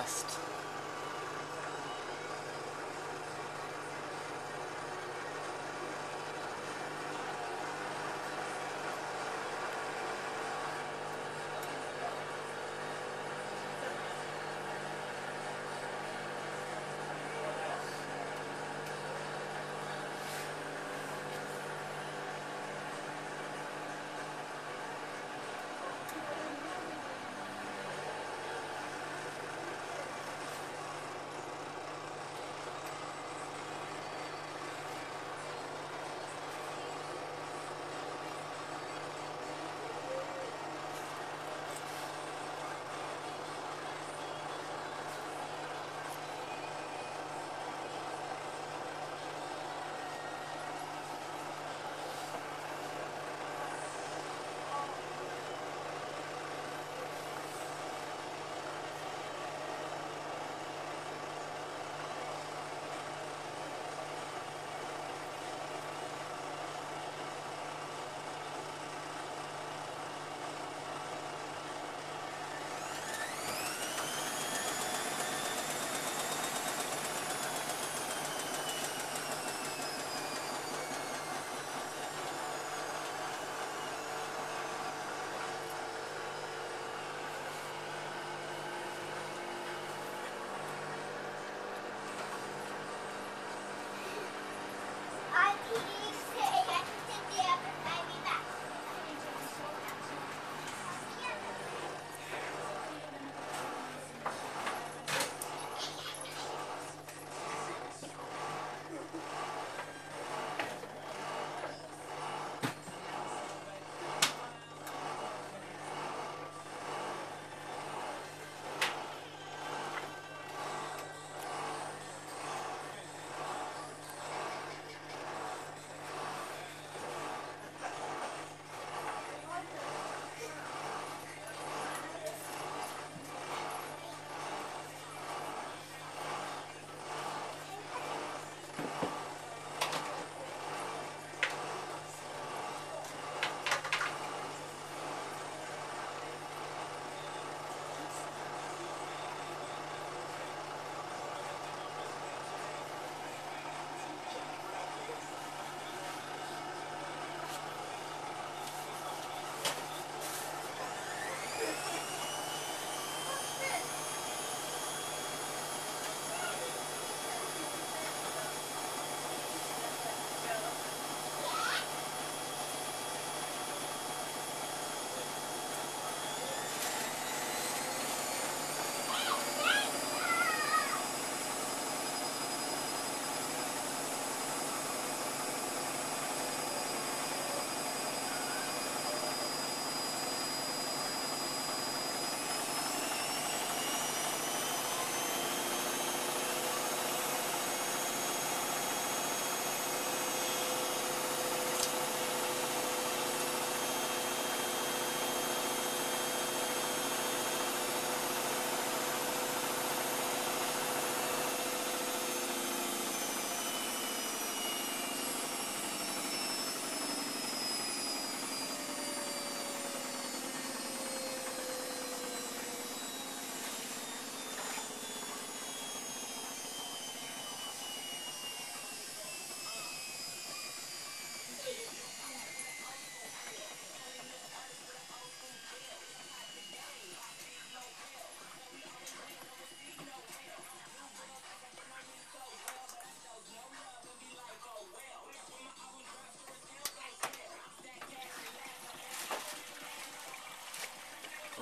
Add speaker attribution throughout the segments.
Speaker 1: best.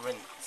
Speaker 1: win.